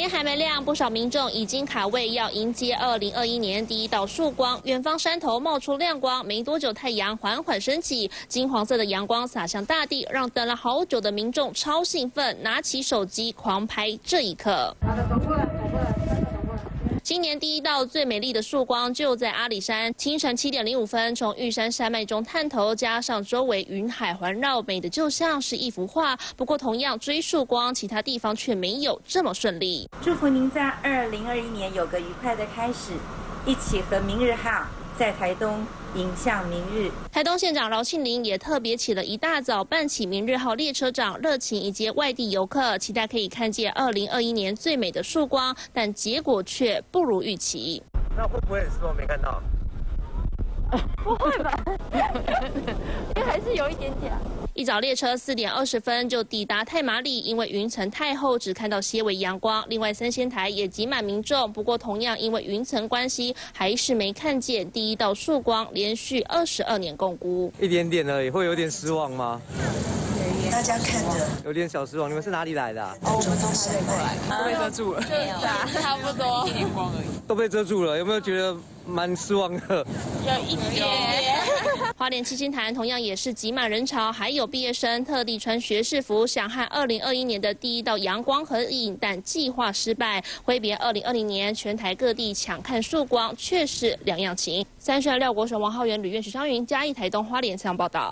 天还没亮，不少民众已经卡位要迎接二零二一年第一道曙光。远方山头冒出亮光，没多久太阳缓缓升起，金黄色的阳光洒向大地，让等了好久的民众超兴奋，拿起手机狂拍这一刻。今年第一道最美丽的曙光就在阿里山，清晨七点零五分从玉山山脉中探头，加上周围云海环绕，美的就像是一幅画。不过，同样追曙光，其他地方却没有这么顺利。祝福您在二零二一年有个愉快的开始，一起和明日号在台东。迎向明日，台东县长饶庆林也特别起了一大早办起明日号列车长，热情迎接外地游客，期待可以看见二零二一年最美的曙光，但结果却不如预期。那会不会很失望没看到？不会吧？因为还是有一点点。一早列车四点二十分就抵达太麻里，因为云层太厚，只看到些微阳光。另外三仙台也挤满民众，不过同样因为云层关系，还是没看见第一道曙光。连续二十二年共估，一点点而已，会有点失望吗？大家看着有点小失望。你们是哪里来的？哦，我们从台北过来，都被遮住了，对啊，差不多一点光而已，都被遮住了。有没有觉得蛮失望的？有一点。花莲七星潭同样也是挤满人潮，还有毕业生特地穿学士服，想和二零二一年的第一道阳光合影，但计划失败。挥别二零二零年，全台各地抢看曙光，却是两样情。三十二廖国雄、王浩源、吕苑、许昌云、嘉义、台东花莲采访报道。